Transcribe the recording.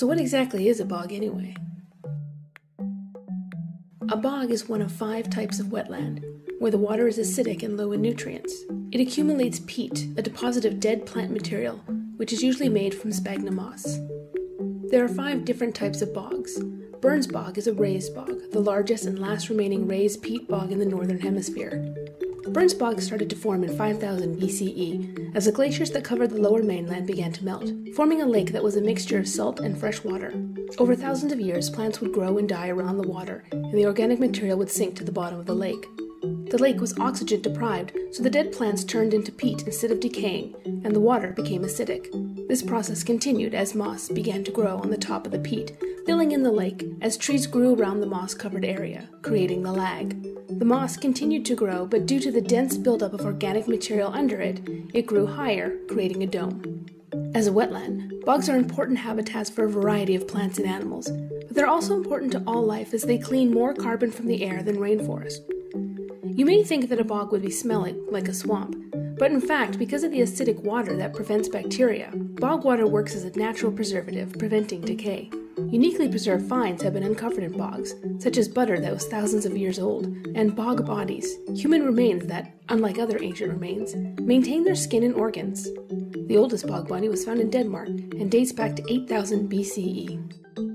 So, what exactly is a bog anyway? A bog is one of five types of wetland, where the water is acidic and low in nutrients. It accumulates peat, a deposit of dead plant material, which is usually made from sphagnum moss. There are five different types of bogs. Burns Bog is a raised bog, the largest and last remaining raised peat bog in the northern hemisphere. Burns Bog started to form in 5000 BCE as the glaciers that covered the lower mainland began to melt, forming a lake that was a mixture of salt and fresh water. Over thousands of years, plants would grow and die around the water, and the organic material would sink to the bottom of the lake. The lake was oxygen deprived, so the dead plants turned into peat instead of decaying, and the water became acidic. This process continued as moss began to grow on the top of the peat, filling in the lake as trees grew around the moss covered area, creating the lagg. The moss continued to grow, but due to the dense buildup of organic material under it, it grew higher, creating a dome. As a wetland, bogs are important habitats for a variety of plants and animals, but they're also important to all life as they clean more carbon from the air than rainforest. You may think that a bog would be smelling, like a swamp, but in fact, because of the acidic water that prevents bacteria, bog water works as a natural preservative, preventing decay. Uniquely preserved finds have been uncovered in bogs, such as butter that was thousands of years old, and bog bodies, human remains that, unlike other ancient remains, maintain their skin and organs. The oldest bog body was found in Denmark and dates back to 8000 BCE.